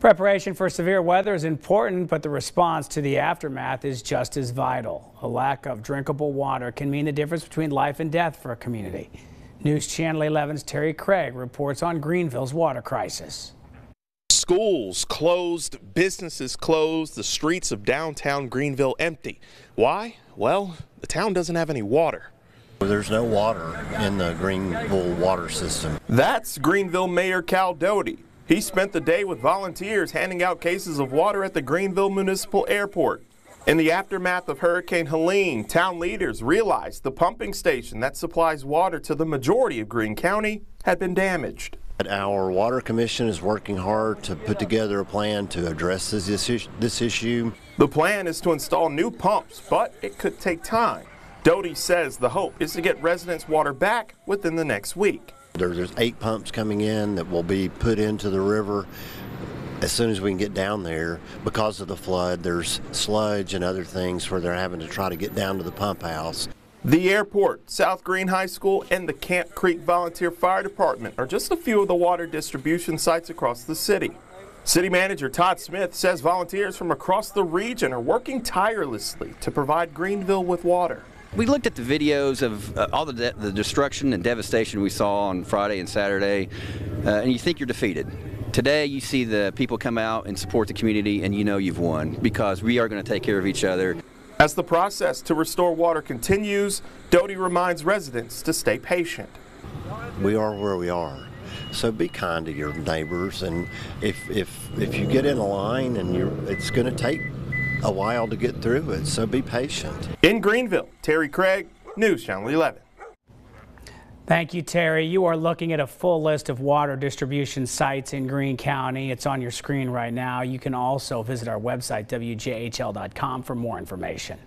Preparation for severe weather is important, but the response to the aftermath is just as vital. A lack of drinkable water can mean the difference between life and death for a community. News Channel 11's Terry Craig reports on Greeneville's water crisis. Schools closed, businesses closed, the streets of downtown Greeneville empty. Why? Well, the town doesn't have any water. There's no water in the Greeneville water system. That's Greeneville Mayor Cal Doty. He spent the day with volunteers handing out cases of water at the Greeneville Municipal Airport. In the aftermath of Hurricane Helene, town leaders realized the pumping station that supplies water to the majority of Greene County had been damaged. Our water commission is working hard to put together a plan to address this, this issue. The plan is to install new pumps, but it could take time. Doty says the hope is to get residents water back within the next week. There's eight pumps coming in that will be put into the river as soon as we can get down there. Because of the flood, there's sludge and other things where they're having to try to get down to the pump house. The airport, South Greene High School, and the Camp Creek Volunteer Fire Department are just a few of the water distribution sites across the city. City Manager Todd Smith says volunteers from across the region are working tirelessly to provide Greeneville with water. We looked at the videos of uh, all the, de the destruction and devastation we saw on Friday and Saturday, uh, and you think you're defeated. Today, you see the people come out and support the community, and you know you've won because we are going to take care of each other. As the process to restore water continues, Doty reminds residents to stay patient. We are where we are. So be kind to your neighbors, and if if if you get in a line and you're, it's going to take a while to get through it, so be patient. In Greeneville, Terry Craig, News Channel 11. Thank you, Terry. You are looking at a full list of water distribution sites in Greene County. It's on your screen right now. You can also visit our website, WJHL.com, for more information.